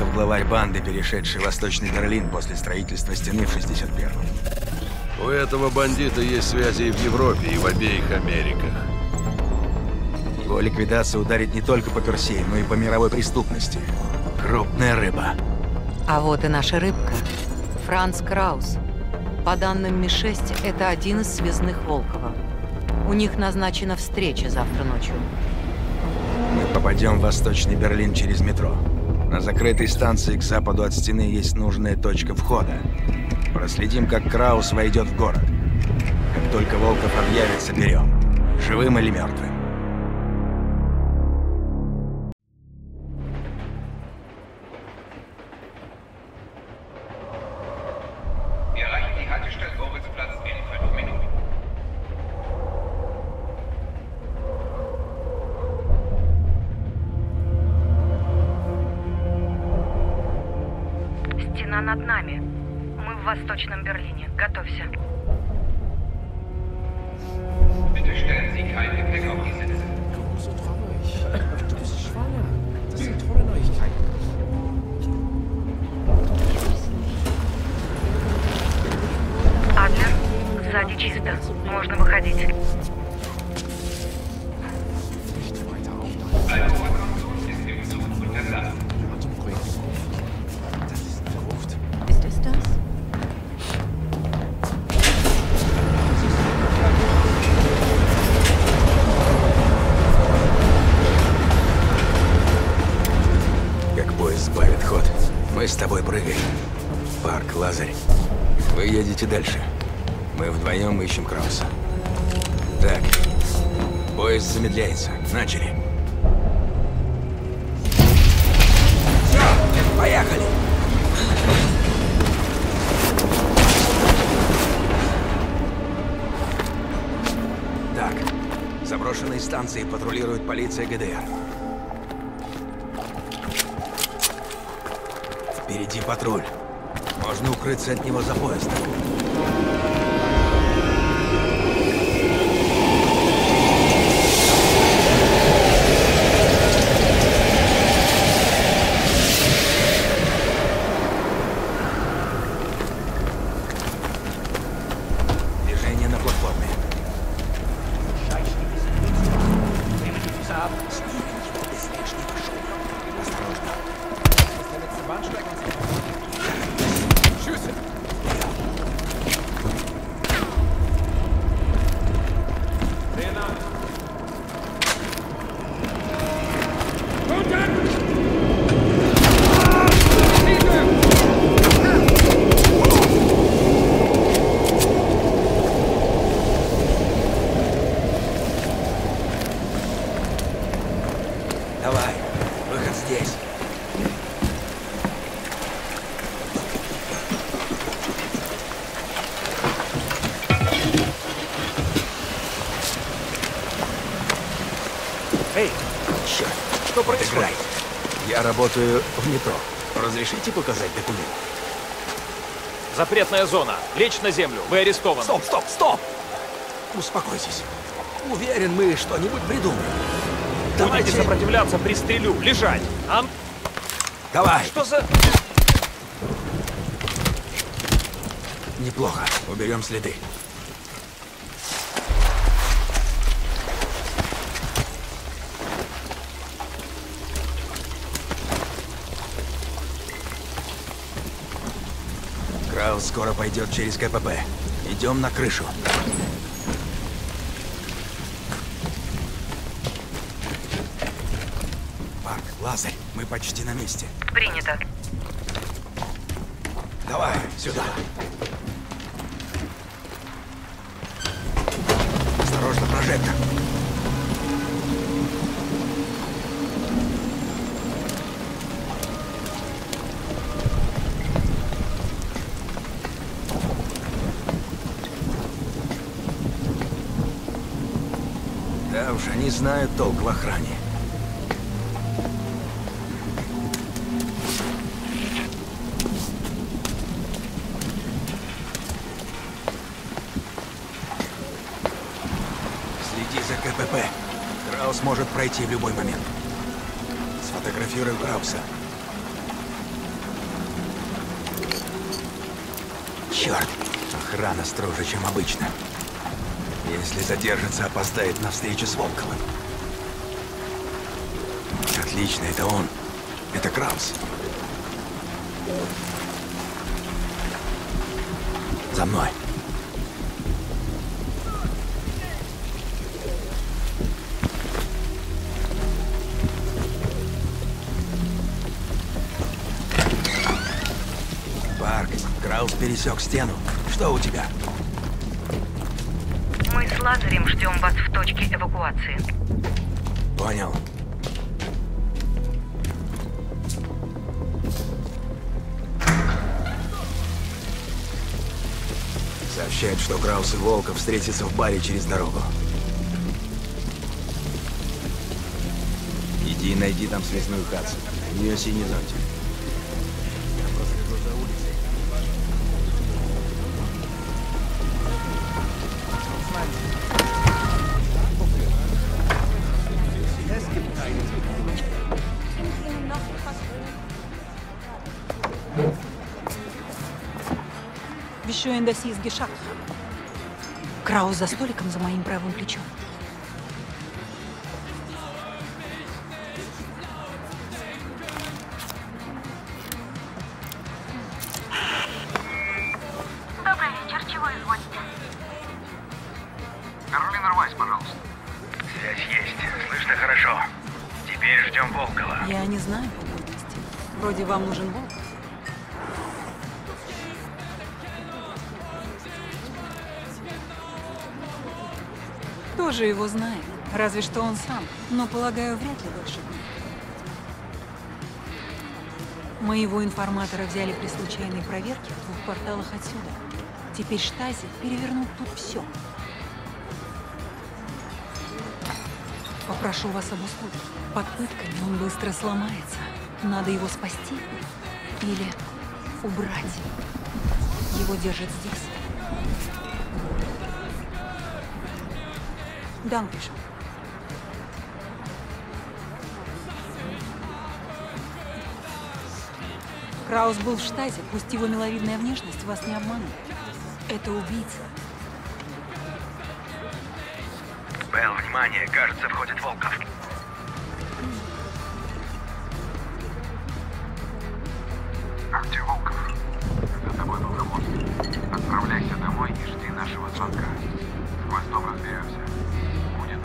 Волков — главарь банды, перешедший в Восточный Берлин после строительства стены в 61-м. У этого бандита есть связи и в Европе, и в обеих Америках. Его ликвидация ударит не только по Персии, но и по мировой преступности. Крупная рыба. А вот и наша рыбка. Франц Краус. По данным Ми-6, это один из связных Волкова. У них назначена встреча завтра ночью. Мы попадем в Восточный Берлин через метро. На закрытой станции к западу от стены есть нужная точка входа. Проследим, как Краус войдет в город. Как только Волков объявится, берем. Живым или мертвым. Над нами. Мы в Восточном Берлине. Готовься. Адлер, сзади чисто. Можно выходить. С тобой прыгаем. Парк, Лазарь. Вы едете дальше. Мы вдвоем ищем Крауса. Так, поезд замедляется. Начали. Все, поехали! Так, заброшенные станции патрулирует полиция ГДР. Впереди патруль. Можно укрыться от него за поездом. Движение на платформе. Осторожно. Давай, выход здесь. Эй, черт, что происходит? Играй. Я работаю в метро. Разрешите показать документ? Запретная зона. Лечь на землю. Вы арестованы. Стоп, стоп, стоп! Успокойтесь. Уверен, мы что-нибудь придумаем. Будете Давайте... сопротивляться, пристрелю. Лежать. Ан... Давай. Что за... Неплохо. Уберем следы. Краус скоро пойдет через КПП. Идем на крышу. Парк, Лазарь, мы почти на месте. Принято. Давай, сюда. Осторожно, прожектор. не знают толк в охране. Следи за КПП. Краус может пройти в любой момент. Сфотографируй Крауса. Черт, охрана строже, чем обычно. Если задержится, опоздает на встречу с Волковым. Отлично, это он. Это Краус. За мной. Парк, Краус пересек стену. Что у тебя? Мы с Лазарем ждем вас в точке эвакуации. Понял. Сообщают, что Краус и Волков встретятся в баре через дорогу. Иди и найди там связную Хадсон. У нее синий зонтик. Dass Sie es geschafft. Краус за столиком за моим правым плечом. Его знает? Разве что он сам. Но, полагаю, вряд ли больше. Моего информатора взяли при случайной проверке в двух кварталах отсюда. Теперь Штази перевернут тут все. Попрошу вас об услуге. Под пытками он быстро сломается. Надо его спасти или убрать. Его держат здесь. Данкишн. Краус был в штазе, пусть его миловидная внешность вас не обманет. Это убийца. Белл, внимание, кажется, входит Волков. А где Волков? За тобой был хвост. Отправляйся домой и жди нашего звонка. С хвостом разберемся.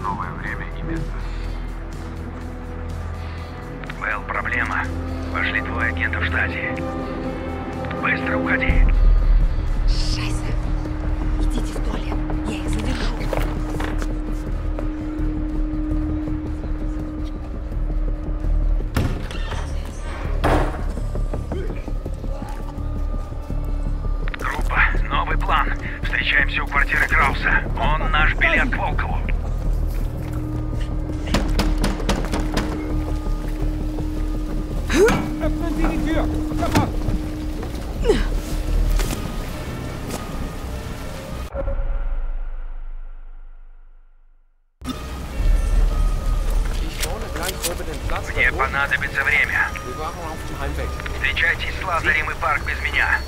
Новое время и место. Белл, проблема. Пошли двое агентов в штате. Быстро уходи. Мне понадобится время. Wir. Встречайтесь с Лазарем и Парк без меня.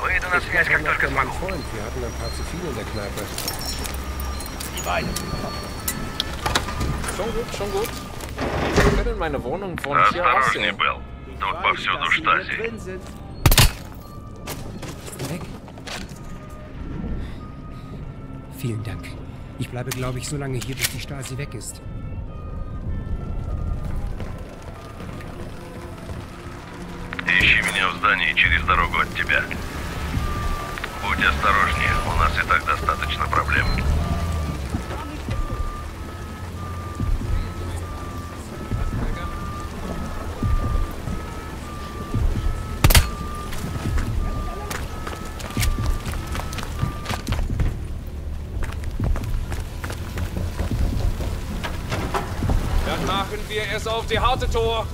Выйду на связь, как только смогу. Wir. Schon gut, schon gut. Sie können meine Wohnung von hier sehen. Белл. Тут повсюду штази. Vielen Dank. Ich bleibe, glaube ich, so lange hier, bis die Stasi weg ist. Здании через дорогу от тебя. Будь осторожнее, у нас и так достаточно проблем. Dann machen wir es auf die harte Tour.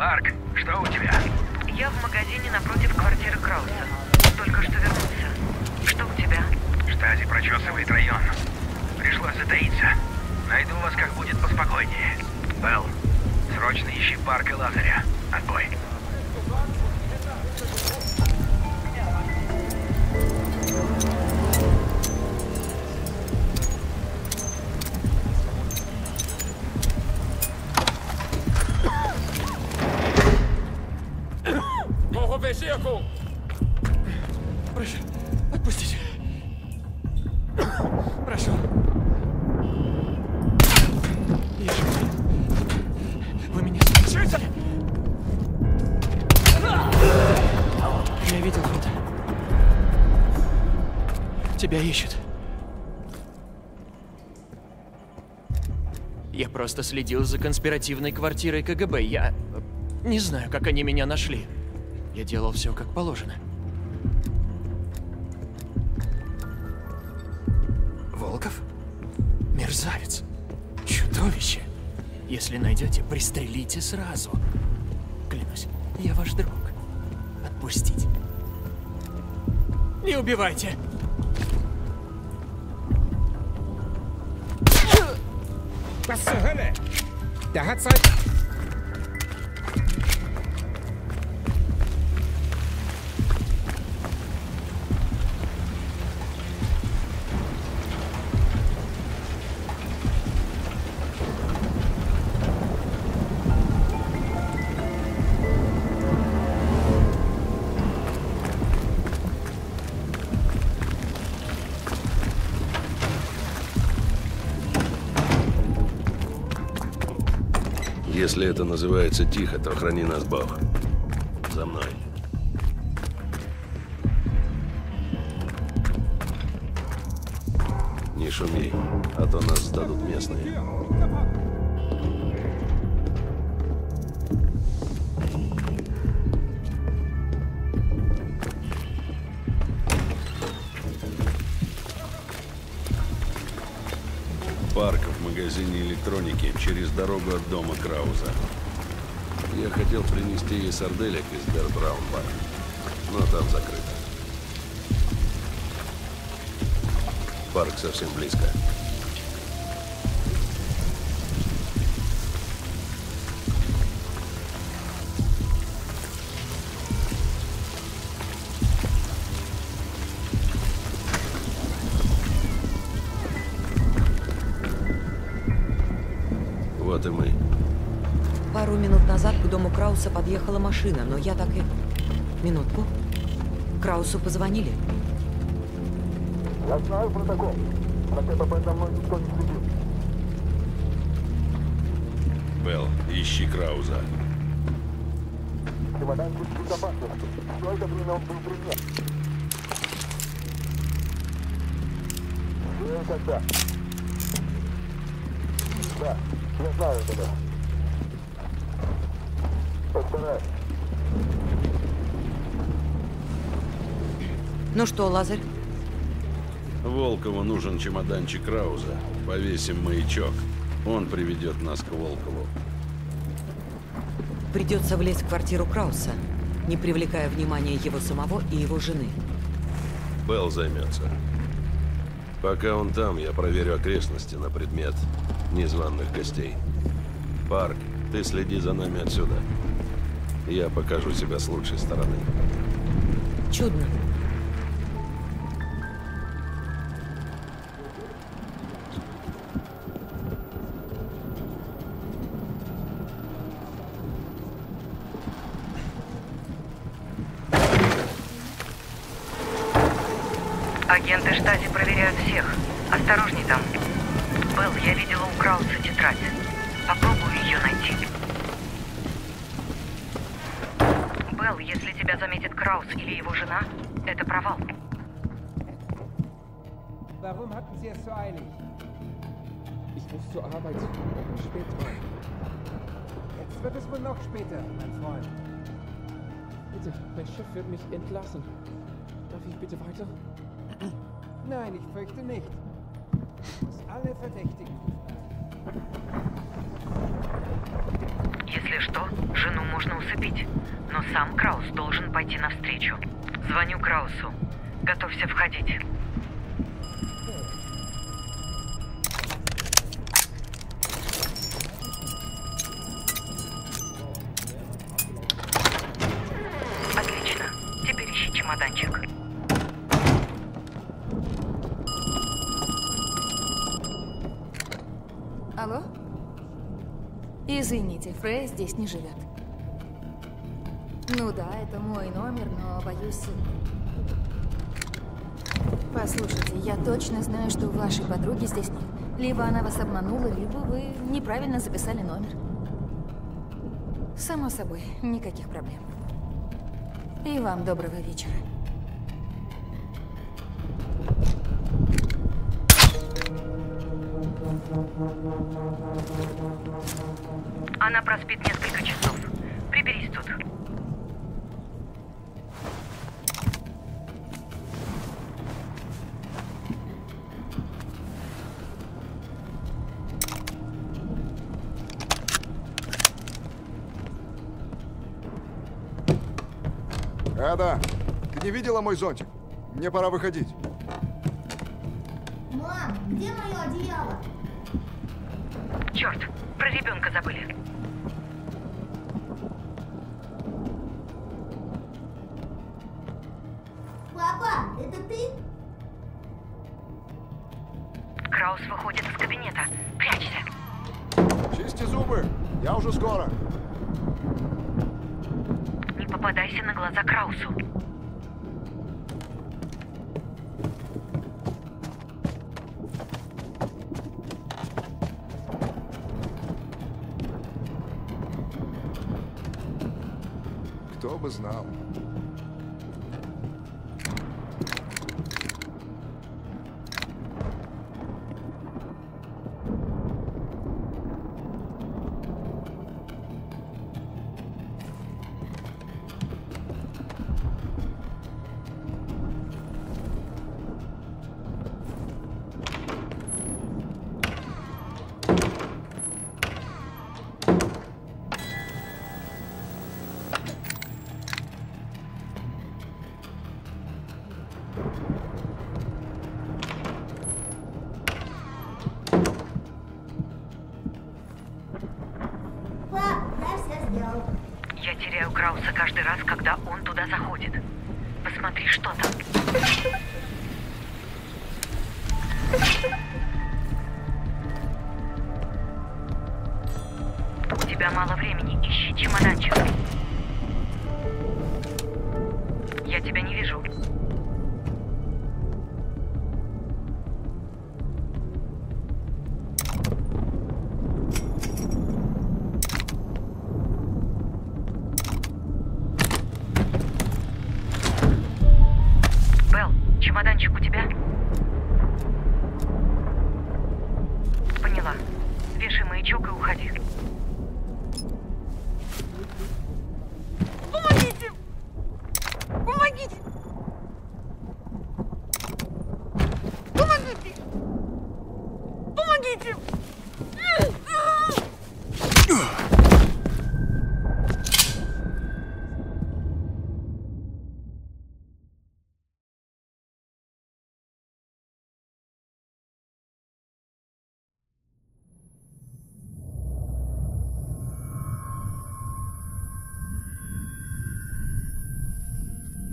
Парк, что у тебя? Я в магазине напротив квартиры Крауса. Только что вернулся. Что у тебя? Штази прочесывает район. Пришлось затаиться. Найду вас, как будет поспокойнее. Белл, срочно ищи Парк и Лазаря. Отбой. Вовешеку! Прошу, отпустите. Прошу. Же... Вы меня слышите? Я видел это. Тебя ищут. Я просто следил за конспиративной квартирой КГБ. Я не знаю, как они меня нашли. Я делал все как положено. Волков? Мерзавец. Чудовище. Если найдете, пристрелите сразу. Клянусь, я ваш друг. Отпустите. Не убивайте. Was zur Hölle? Der hat sein... Если это называется тихо, то храни нас Бог. За мной. Не шуми, а то нас сдадут местные. Магазине электроники через дорогу от дома Крауза. Я хотел принести ей сарделек из бар, но там закрыто. Парк совсем близко. Вот и мы. Пару минут назад к дому Крауса подъехала машина, но я так и... Минутку. Краусу позвонили. Я знаю протокол. На КПП за мной никто не следил. Белл, ищи Крауза. Чемоданчик в безопасности. Все это время он был при мне. Где и когда? Да, я знаю да. Постараюсь. Ну что, Лазарь, Волкову нужен чемоданчик Крауза. Повесим маячок. Он приведет нас к Волкову. придется влезть в квартиру Крауса, не привлекая внимания его самого и его жены. Белл займется. Пока он там, я проверю окрестности на предмет незваных гостей. Парк, ты следи за нами отсюда. Я покажу себя с лучшей стороны. Чудно. Агенты штази проверяют всех. Осторожней там. Белл, я видела у Крауса тетрадь. Попробую ее найти. Белл, если тебя заметит Краус или его жена, это провал. Warum hatten Sie es so eilig? Ich muss zur Arbeit. Spät dran. Jetzt wird es wohl noch später, mein Freund. Bitte, mein Chef wird mich entlassen. Darf ich bitte weiter? Nein, ich fürchte nicht. Alle Verdächtigen Если что, жену можно усыпить. Но сам Краус должен пойти навстречу. Звоню Краусу. Готовься входить. Фрей здесь не живет. Ну да, это мой номер, но боюсь... Послушайте, я точно знаю, что вашей подруги здесь нет. Либо она вас обманула, либо вы неправильно записали номер. Само собой, никаких проблем. И вам доброго вечера. Она проспит несколько часов. Приберись тут. Эда, ты не видела мой зонтик? Мне пора выходить. Мам, где мое одеяло? Черт, про ребенка забыли. Папа, это ты? Краус выходит из кабинета. Прячься. Чисти зубы, я уже скоро. Не попадайся на глаза Краусу. was now.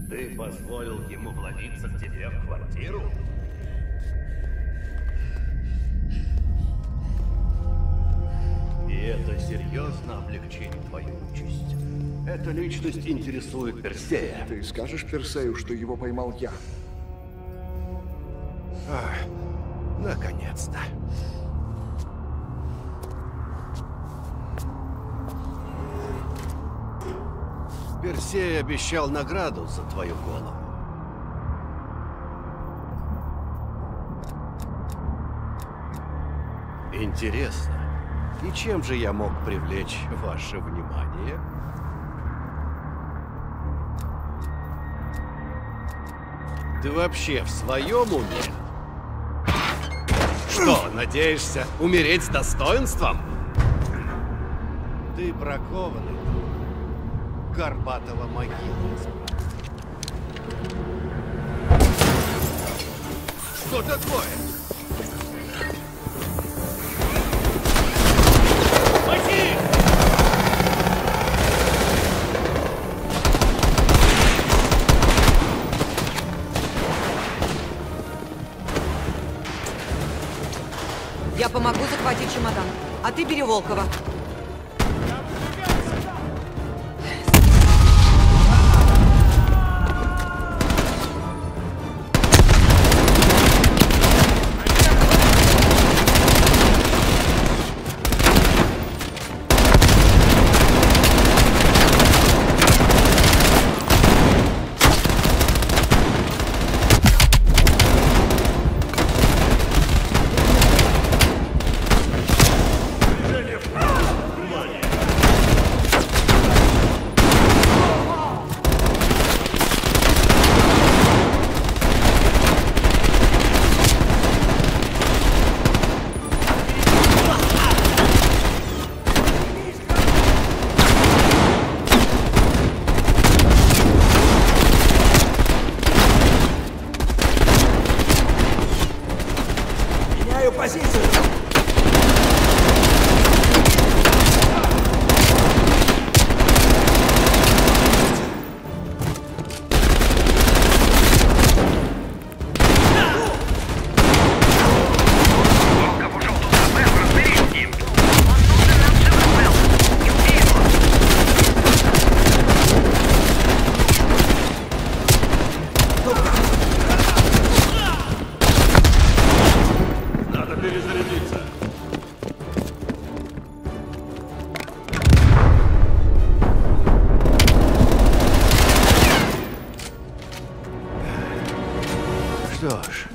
Ты позволил ему вломиться к тебе в квартиру? И это серьезно облегчит твою участь. Эта личность интересует Персея. Ты скажешь Персею, что его поймал я? Наконец-то. Персей обещал награду за твою голову. Интересно, и чем же я мог привлечь ваше внимание? Ты вообще в своем уме? Что, надеешься умереть с достоинством? Ты бракованный Горбатого могила. Что такое? Я помогу захватить чемодан, а ты бери Волкова.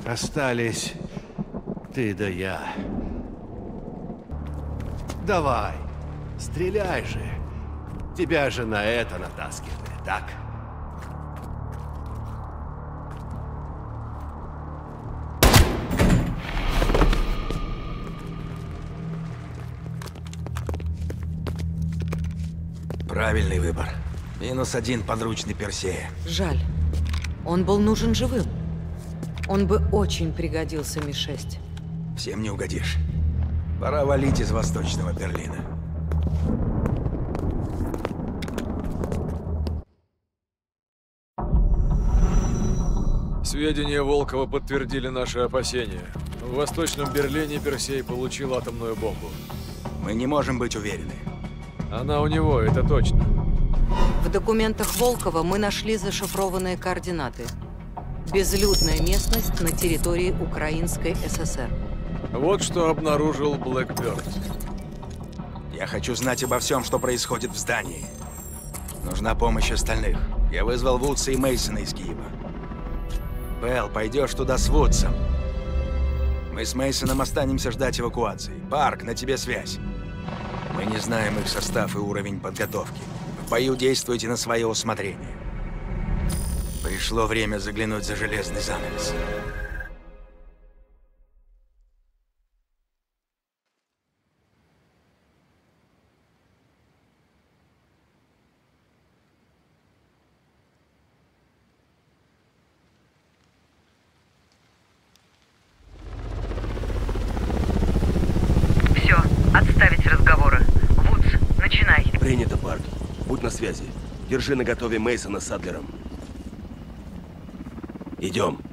Остались ты да я. Давай, стреляй же. Тебя же на это натаскивали, так? Правильный выбор. Минус один подручный Персея. Жаль. Он был нужен живым. Он бы очень пригодился Ми-6. Всем не угодишь. Пора валить из Восточного Берлина. Сведения Волкова подтвердили наши опасения. В Восточном Берлине Персей получил атомную бомбу. Мы не можем быть уверены. Она у него, это точно. В документах Волкова мы нашли зашифрованные координаты. Безлюдная местность на территории Украинской ССР. Вот что обнаружил Блэкберд. Я хочу знать обо всем, что происходит в здании. Нужна помощь остальных. Я вызвал Вудса и Мейсона из Киева. Белл, пойдешь туда с Вудсом. Мы с Мейсоном останемся ждать эвакуации. Парк, на тебе связь. Мы не знаем их состав и уровень подготовки. В бою действуйте на свое усмотрение. Пришло время заглянуть за железный занавес. Все, отставить разговоры. Вудс, начинай. Принято, Парк. Будь на связи. Держи наготове Мейсона с Адлером. Идем.